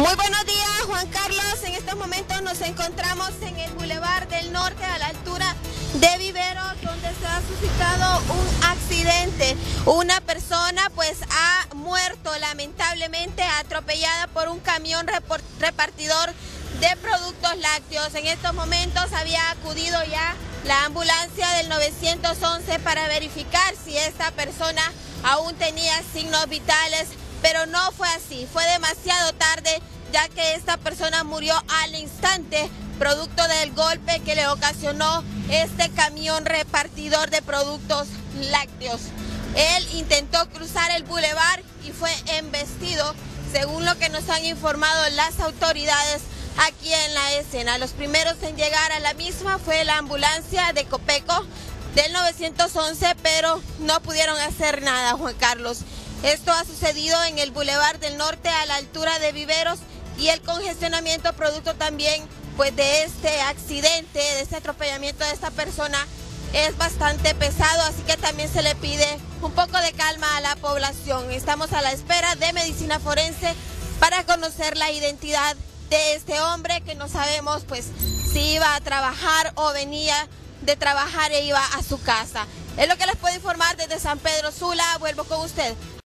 Muy buenos días, Juan Carlos. En estos momentos nos encontramos en el Boulevard del Norte, a la altura de Viveros, donde se ha suscitado un accidente. Una persona pues ha muerto lamentablemente atropellada por un camión repartidor de productos lácteos. En estos momentos había acudido ya la ambulancia del 911 para verificar si esta persona aún tenía signos vitales pero no fue así, fue demasiado tarde ya que esta persona murió al instante producto del golpe que le ocasionó este camión repartidor de productos lácteos. Él intentó cruzar el bulevar y fue embestido, según lo que nos han informado las autoridades aquí en la escena. Los primeros en llegar a la misma fue la ambulancia de Copeco del 911, pero no pudieron hacer nada, Juan Carlos. Esto ha sucedido en el Boulevard del Norte a la altura de Viveros y el congestionamiento producto también pues de este accidente, de este atropellamiento de esta persona es bastante pesado, así que también se le pide un poco de calma a la población. Estamos a la espera de medicina forense para conocer la identidad de este hombre que no sabemos pues si iba a trabajar o venía de trabajar e iba a su casa. Es lo que les puedo informar desde San Pedro Sula. Vuelvo con usted.